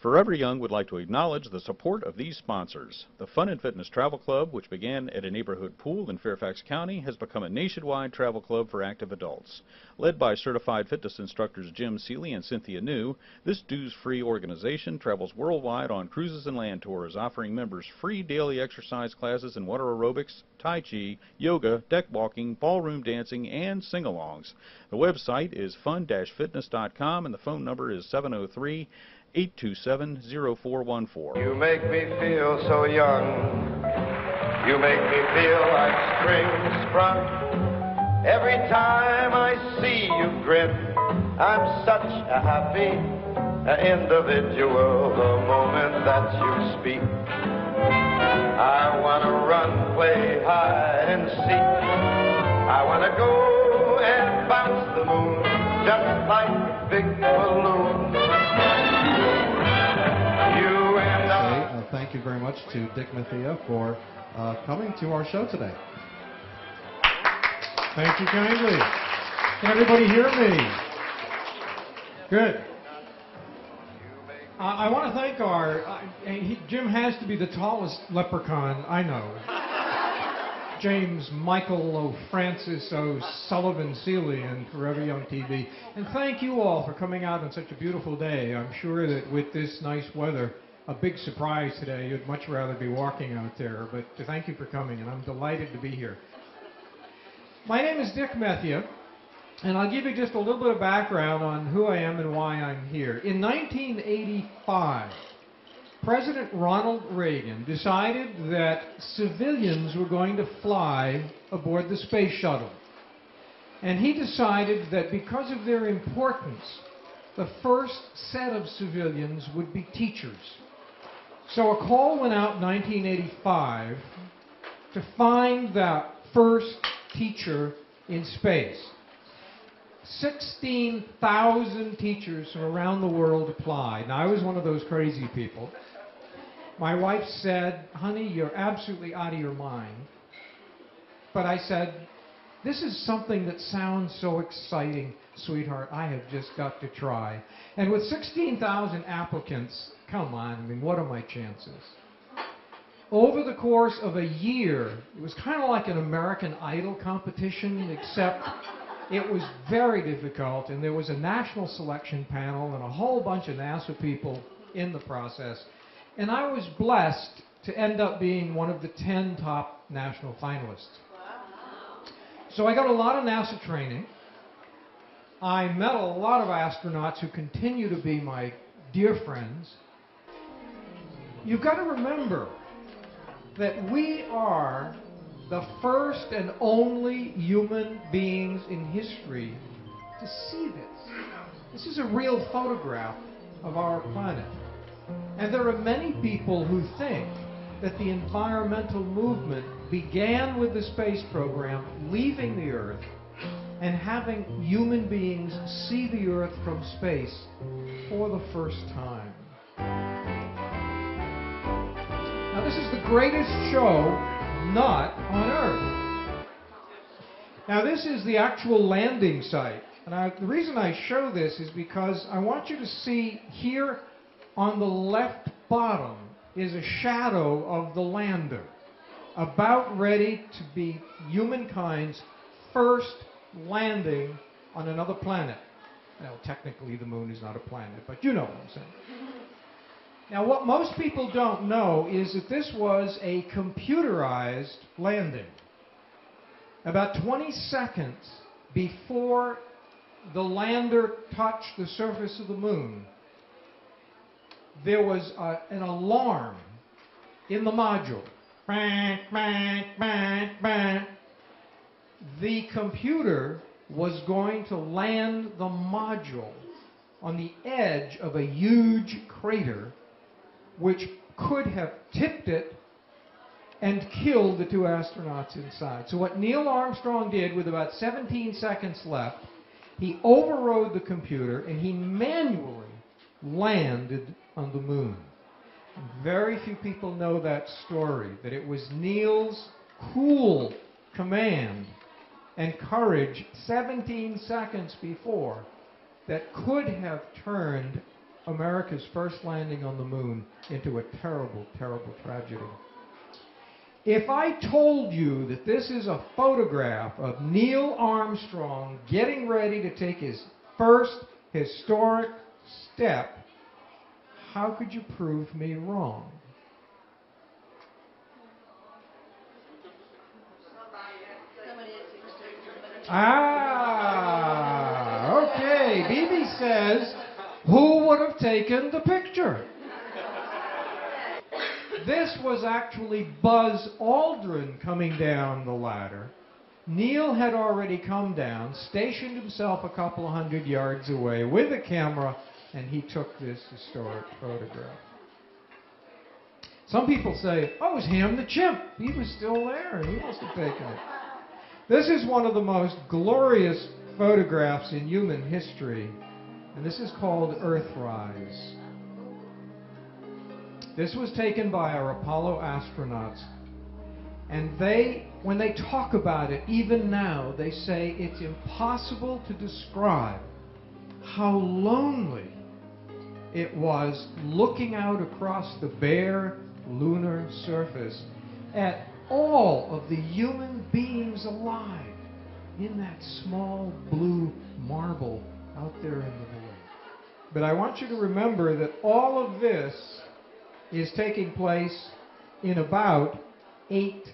Forever Young would like to acknowledge the support of these sponsors. The Fun and Fitness Travel Club, which began at a neighborhood pool in Fairfax County, has become a nationwide travel club for active adults. Led by certified fitness instructors Jim Seeley and Cynthia New, this dues-free organization travels worldwide on cruises and land tours, offering members free daily exercise classes in water aerobics, tai chi, yoga, deck walking, ballroom dancing, and sing-alongs. The website is fun-fitness.com and the phone number is 703 827 0414. You make me feel so young. You make me feel like spring sprung. Every time I see you grin, I'm such a happy individual the moment that you speak. I want to run, play hide and seek. I want to go and bounce the moon just like a big balloon. You very much to Dick Methia for uh, coming to our show today. Thank you kindly. Can everybody hear me? Good. I want to thank our. Uh, he, Jim has to be the tallest leprechaun I know. James Michael O'Francis O'Sullivan Seeley and Forever Young TV. And thank you all for coming out on such a beautiful day. I'm sure that with this nice weather, a big surprise today, you'd much rather be walking out there. But thank you for coming, and I'm delighted to be here. My name is Dick Methia, and I'll give you just a little bit of background on who I am and why I'm here. In 1985, President Ronald Reagan decided that civilians were going to fly aboard the space shuttle. And he decided that because of their importance, the first set of civilians would be teachers. So a call went out in 1985 to find that first teacher in space. 16,000 teachers from around the world applied. Now, I was one of those crazy people. My wife said, Honey, you're absolutely out of your mind. But I said, This is something that sounds so exciting, sweetheart. I have just got to try. And with 16,000 applicants, come on, I mean, what are my chances? Over the course of a year, it was kind of like an American Idol competition, except it was very difficult, and there was a national selection panel and a whole bunch of NASA people in the process. And I was blessed to end up being one of the 10 top national finalists. So I got a lot of NASA training. I met a lot of astronauts who continue to be my dear friends. You've got to remember that we are the first and only human beings in history to see this. This is a real photograph of our planet. And there are many people who think that the environmental movement began with the space program leaving the Earth and having human beings see the Earth from space for the first time. Now, this is the greatest show not on Earth. Now, this is the actual landing site. And I, the reason I show this is because I want you to see here on the left bottom is a shadow of the lander, about ready to be humankind's first landing on another planet. Now, technically, the moon is not a planet, but you know what I'm saying. Now, what most people don't know is that this was a computerized landing. About 20 seconds before the lander touched the surface of the moon, there was a, an alarm in the module. The computer was going to land the module on the edge of a huge crater which could have tipped it and killed the two astronauts inside. So what Neil Armstrong did with about 17 seconds left, he overrode the computer and he manually landed on the moon. Very few people know that story, that it was Neil's cool command and courage 17 seconds before that could have turned America's first landing on the moon into a terrible, terrible tragedy. If I told you that this is a photograph of Neil Armstrong getting ready to take his first historic step, how could you prove me wrong? Ah, okay. BB says, who would have taken the picture? This was actually Buzz Aldrin coming down the ladder. Neil had already come down, stationed himself a couple of hundred yards away with a camera, and he took this historic photograph. Some people say, oh, it was Ham the chimp. He was still there. He must have taken it. This is one of the most glorious photographs in human history, and this is called Earthrise. This was taken by our Apollo astronauts, and they, when they talk about it, even now, they say it's impossible to describe how lonely it was looking out across the bare lunar surface at all of the human beings alive in that small blue marble out there in the void. But I want you to remember that all of this is taking place in about eight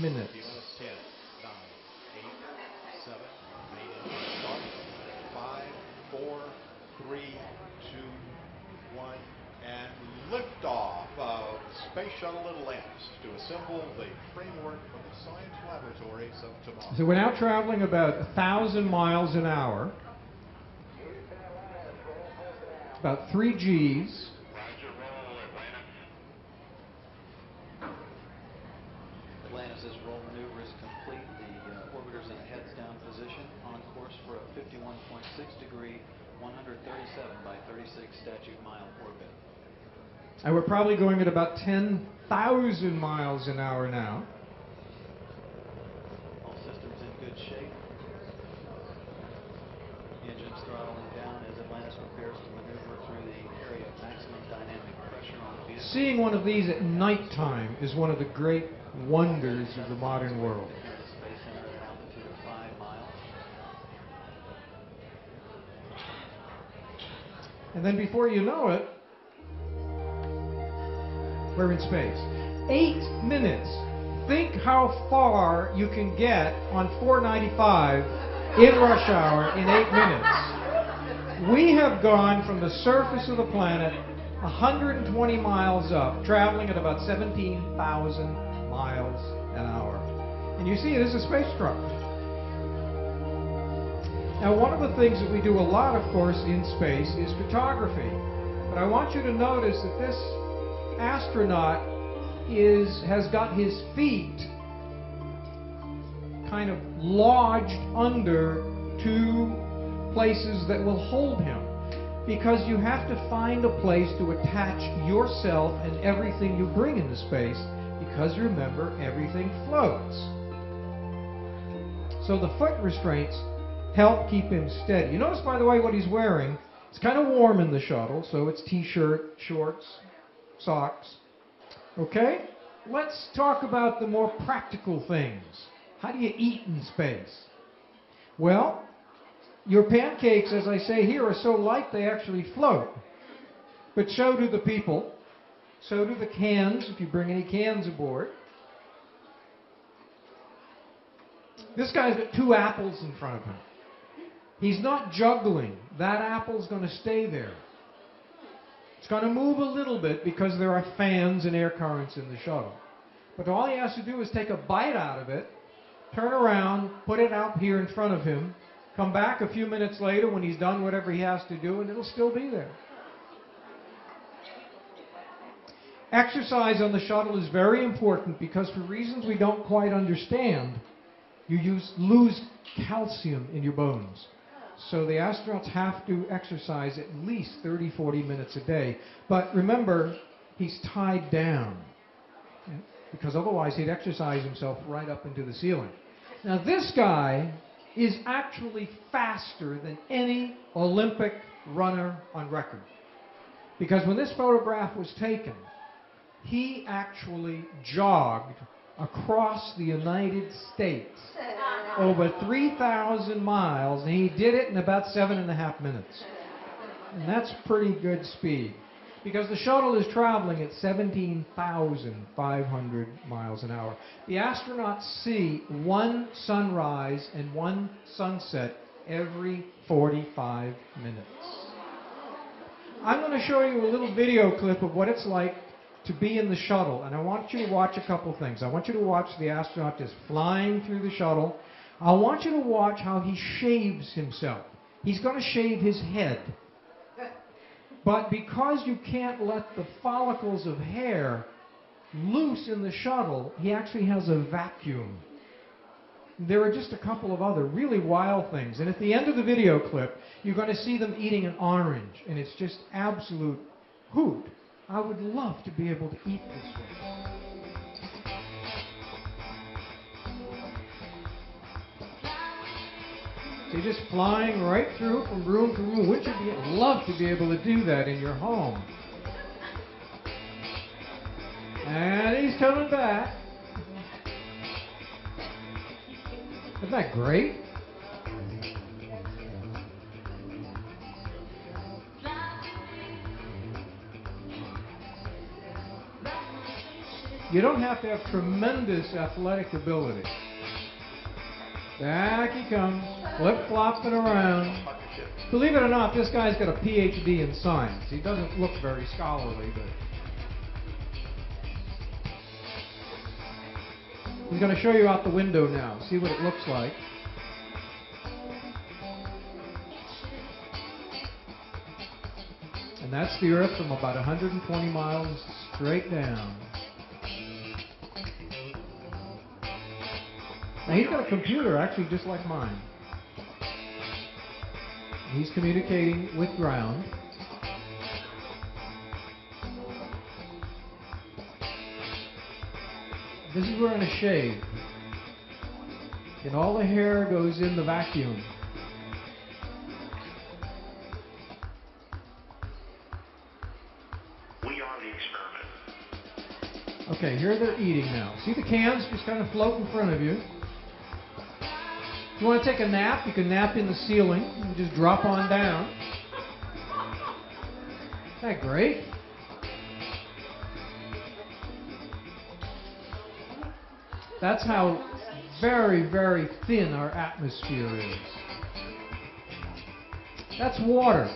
minutes. Ten, nine, eight, seven, eight, start, five, four, three, two, one, and liftoff of Space Shuttle Atlantis to assemble the framework for the science laboratories of tomorrow. So we're now traveling about a thousand miles an hour, about three G's. Atlantis' roll maneuver is complete. The uh, orbiter's in a heads down position on course for a 51.6 degree, 137 by 36 statute mile orbit. And we're probably going at about 10,000 miles an hour now. All systems in good shape. Engines throttling down as Atlantis prepares to maneuver through the area of maximum dynamic pressure on the vehicle. Seeing one of these at nighttime is one of the great wonders of the modern world. Here at the Space Center at an altitude of 5 miles. And then before you know it, we're in space. Eight minutes. Think how far you can get on 495 in rush hour in eight minutes. We have gone from the surface of the planet 120 miles up, traveling at about 17,000 miles an hour. And you see, it is a space truck. Now, one of the things that we do a lot, of course, in space is photography. But I want you to notice that this astronaut is has got his feet kind of lodged under two places that will hold him. Because you have to find a place to attach yourself and everything you bring into space. Because remember everything floats. So the foot restraints help keep him steady. You notice by the way what he's wearing. It's kind of warm in the shuttle so it's t-shirt shorts socks. Okay? Let's talk about the more practical things. How do you eat in space? Well, your pancakes, as I say here, are so light they actually float. But so do the people. So do the cans, if you bring any cans aboard. This guy's got two apples in front of him. He's not juggling. That apple's going to stay there. It's going to move a little bit because there are fans and air currents in the shuttle. But all he has to do is take a bite out of it, turn around, put it out here in front of him, come back a few minutes later when he's done whatever he has to do, and it'll still be there. Exercise on the shuttle is very important because for reasons we don't quite understand, you use, lose calcium in your bones. So the astronauts have to exercise at least 30, 40 minutes a day. But remember, he's tied down because otherwise he'd exercise himself right up into the ceiling. Now, this guy is actually faster than any Olympic runner on record. Because when this photograph was taken, he actually jogged across the United States over 3,000 miles, and he did it in about seven and a half minutes. And that's pretty good speed. Because the shuttle is traveling at 17,500 miles an hour. The astronauts see one sunrise and one sunset every 45 minutes. I'm going to show you a little video clip of what it's like to be in the shuttle, and I want you to watch a couple things. I want you to watch the astronaut just flying through the shuttle. I want you to watch how he shaves himself. He's going to shave his head. But because you can't let the follicles of hair loose in the shuttle, he actually has a vacuum. There are just a couple of other really wild things. And at the end of the video clip, you're going to see them eating an orange, and it's just absolute hoot. I would love to be able to eat this way. You're just flying right through from room to room. Wouldn't you love to be able to do that in your home? And he's coming back. Isn't that great? You don't have to have tremendous athletic ability. Back he comes, flip flopping around. Believe it or not, this guy's got a PhD in science. He doesn't look very scholarly, but. He's going to show you out the window now. See what it looks like. And that's the Earth from about 120 miles straight down. Now he's got a computer actually just like mine. He's communicating with ground. This is where I'm going to shave. And all the hair goes in the vacuum. We are the experiment. Okay, here they're eating now. See the cans just kind of float in front of you. If you want to take a nap, you can nap in the ceiling. You can just drop on down. Isn't that great? That's how very, very thin our atmosphere is. That's water.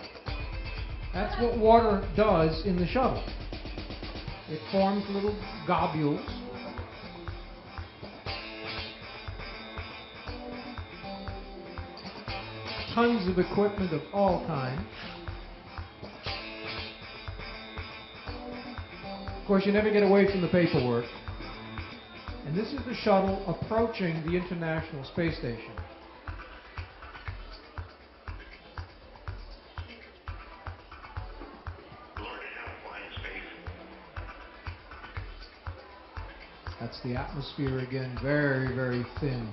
That's what water does in the shuttle. It forms little globules. Tons of equipment of all kinds. Of course, you never get away from the paperwork. And this is the shuttle approaching the International Space Station. That's the atmosphere again, very, very thin.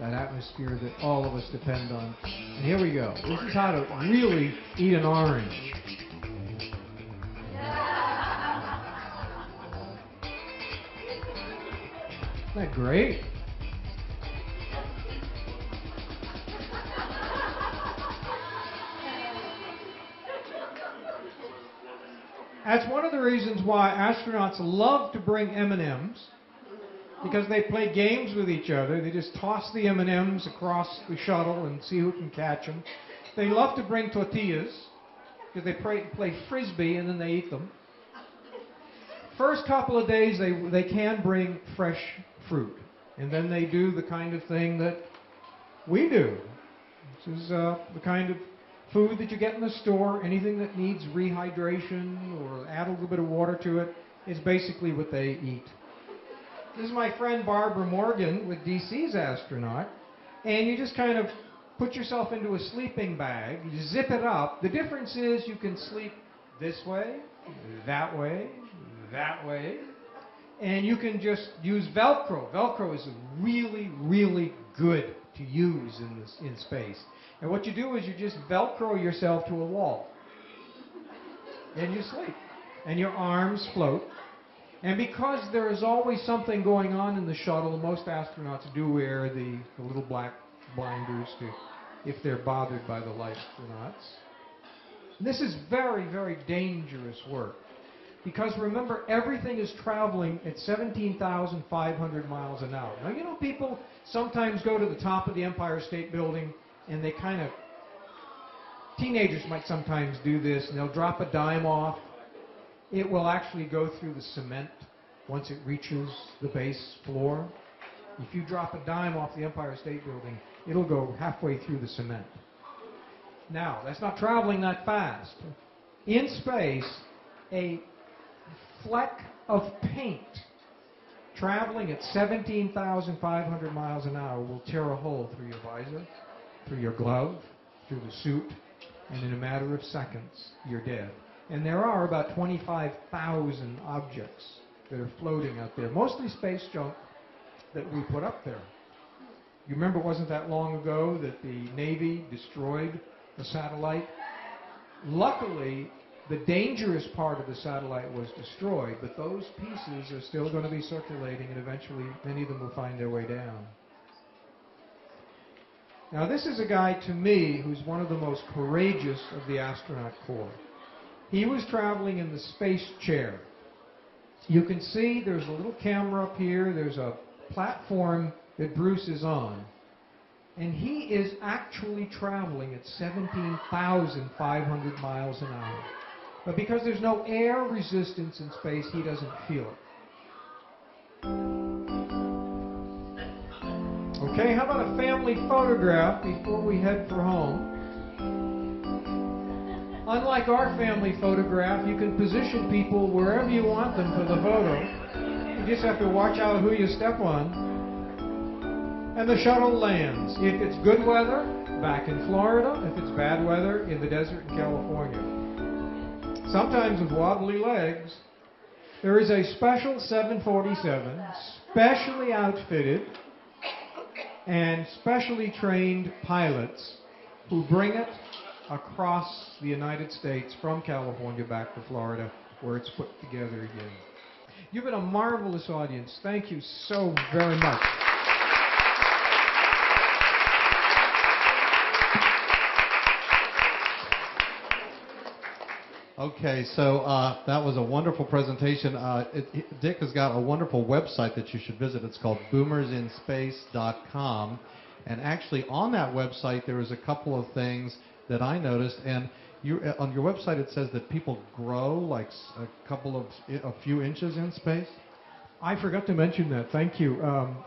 That atmosphere that all of us depend on. And here we go. This is how to really eat an orange. Isn't that great? That's one of the reasons why astronauts love to bring M&Ms because they play games with each other. They just toss the M&Ms across the shuttle and see who can catch them. They love to bring tortillas because they play, play frisbee and then they eat them. First couple of days they they can bring fresh fruit, and then they do the kind of thing that we do. This is uh, the kind of food that you get in the store. Anything that needs rehydration or add a little bit of water to it is basically what they eat. This is my friend Barbara Morgan with DC's astronaut, and you just kind of put yourself into a sleeping bag, you zip it up. The difference is you can sleep this way, that way, that way, and you can just use Velcro. Velcro is really, really good to use in this in space. And what you do is you just Velcro yourself to a wall. and you sleep. And your arms float. And because there is always something going on in the shuttle, most astronauts do wear the, the little black blinders to, if they're bothered by the lights or not. This is very, very dangerous work. Because remember, everything is traveling at 17,500 miles an hour. Now, you know, people sometimes go to the top of the Empire State Building and they kind of, teenagers might sometimes do this, and they'll drop a dime off. It will actually go through the cement once it reaches the base floor. If you drop a dime off the Empire State Building, it'll go halfway through the cement. Now, that's not traveling that fast. In space, a fleck of paint traveling at 17,500 miles an hour will tear a hole through your visor, through your glove, through the suit, and in a matter of seconds, you're dead. And there are about 25,000 objects that are floating out there, mostly space junk that we put up there. You remember, it wasn't that long ago that the Navy destroyed a satellite? Luckily, the dangerous part of the satellite was destroyed, but those pieces are still going to be circulating, and eventually many of them will find their way down. Now, this is a guy to me who's one of the most courageous of the astronaut corps. He was traveling in the space chair. You can see there's a little camera up here, there's a platform that Bruce is on. And he is actually traveling at 17,500 miles an hour. But because there's no air resistance in space, he doesn't feel it. Okay, how about a family photograph before we head for home? Unlike our family photograph, you can position people wherever you want them for the photo. You just have to watch out who you step on. And the shuttle lands. If it's good weather, back in Florida. If it's bad weather, in the desert in California. Sometimes with wobbly legs. There is a special 747, specially outfitted and specially trained pilots who bring it across the United States from California back to Florida where it's put together again. You've been a marvelous audience. Thank you so very much. Okay, so uh, that was a wonderful presentation. Uh, it, it- Dick has got a wonderful website that you should visit. It's called boomersinspace.com. And actually, on that website, there is a couple of things that I noticed. And you, uh, on your website, it says that people grow like a couple of, a few inches in space. I forgot to mention that. Thank you. Um,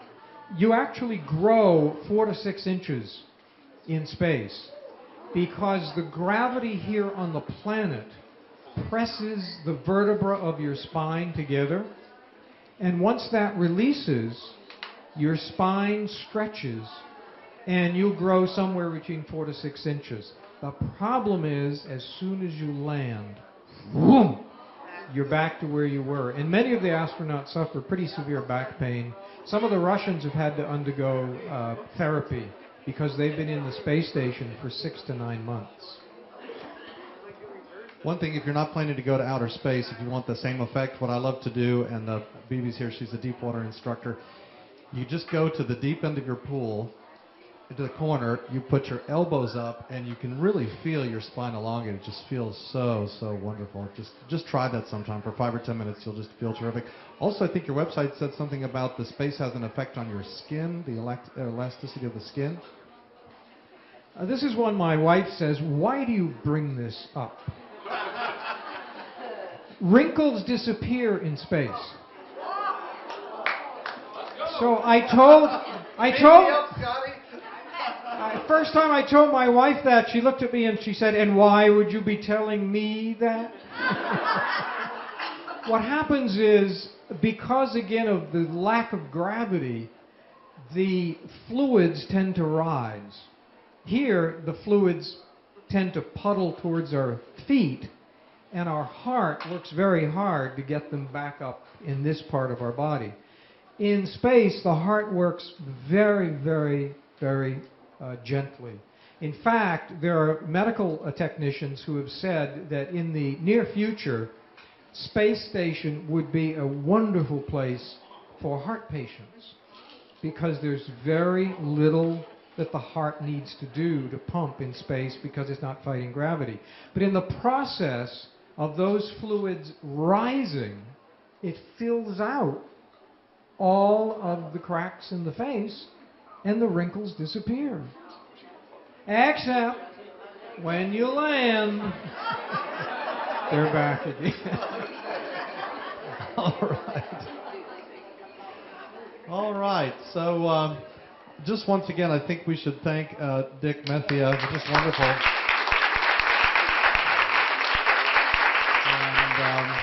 you actually grow four to six inches in space because the gravity here on the planet presses the vertebra of your spine together. And once that releases, your spine stretches and you'll grow somewhere between four to six inches. The problem is, as soon as you land, boom, you're back to where you were. And many of the astronauts suffer pretty severe back pain. Some of the Russians have had to undergo uh, therapy because they've been in the space station for six to nine months. One thing, if you're not planning to go to outer space, if you want the same effect, what I love to do, and uh, Bibi's here, she's a deep water instructor, you just go to the deep end of your pool, into the corner, you put your elbows up, and you can really feel your spine elongate. It just feels so, so wonderful. Just, just try that sometime. For five or ten minutes, you'll just feel terrific. Also, I think your website said something about the space has an effect on your skin, the elect- elasticity of the skin. Uh, this is one my wife says, Why do you bring this up? Wrinkles disappear in space. So I told, I told, first time I told my wife that, she looked at me and she said, And why would you be telling me that? what happens is, because again of the lack of gravity, the fluids tend to rise. Here, the fluids tend to puddle towards our feet, and our heart works very hard to get them back up in this part of our body. In space, the heart works very, very, very gently. In fact, there are medical uh, technicians who have said that in the near future, space station would be a wonderful place for heart patients because there's very little that the heart needs to do to pump in space because it's not fighting gravity. But in the process of those fluids rising, it fills out all of the cracks in the face and the wrinkles disappear. Except when you land, they're back again. All right. All right. So, um, just once again, I think we should thank uh, Dick Methia. Just wonderful. And, um,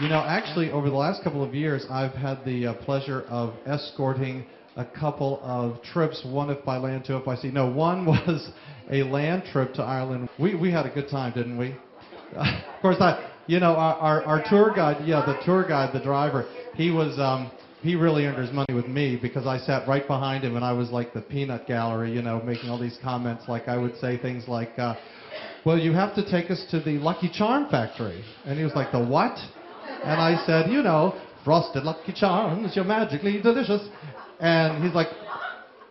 you know, actually, over the last couple of years, I've had the uh, pleasure of escorting a couple of trips, one if by land, two if by sea. No, one was a land trip to Ireland. We, we had a good time, didn't we? of course, I, you know, our, our, our tour guide, yeah, the tour guide, the driver, he was, um, he really earned his money with me because I sat right behind him and I was like the peanut gallery, you know, making all these comments. Like I would say things like, uh, well, you have to take us to the Lucky Charm factory. And he was like, the what? And I said, you know, frosted Lucky Charms, you're magically delicious. And he's like,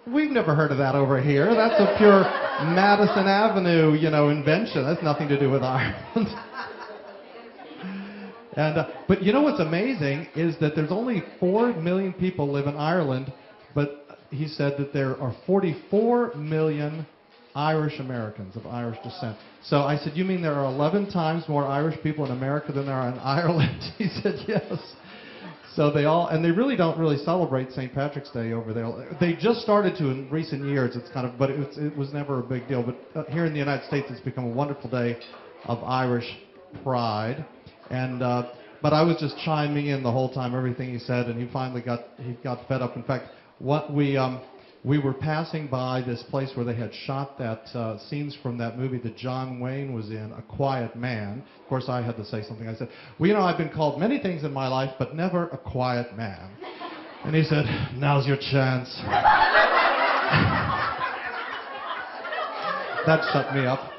we've never heard of that over here. That's a pure Madison Avenue, you know, invention. That's nothing to do with Ireland. and uh, but you know what's amazing is that there's only four million people live in Ireland, but he said that there are 44 million Irish Americans of Irish descent. So I said, you mean there are 11 times more Irish people in America than there are in Ireland? he said, yes. So they all, and they really don't really celebrate St. Patrick's Day over there. They just started to in recent years. It's kind of, but it was, it was never a big deal. But uh, here in the United States, it's become a wonderful day of Irish pride. And uh, but I was just chiming in the whole time, everything he said, and he finally got he got fed up. In fact, what we um, we were passing by this place where they had shot that uh, scenes from that movie that John Wayne was in, A Quiet Man. Of course, I had to say something. I said, "Well, you know, I've been called many things in my life, but never a quiet man." And he said, "Now's your chance." that shut me up.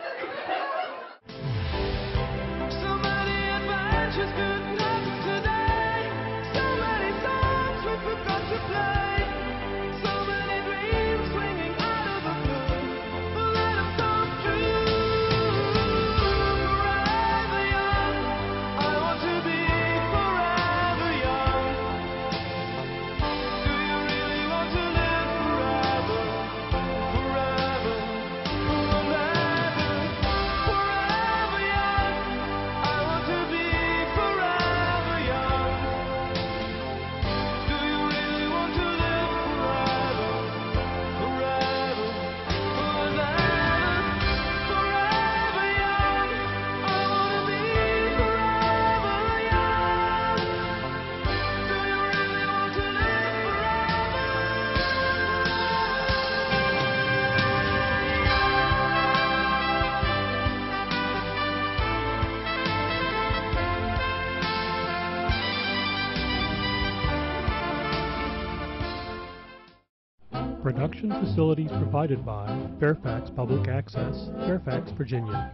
Production facilities provided by Fairfax Public Access, Fairfax, Virginia.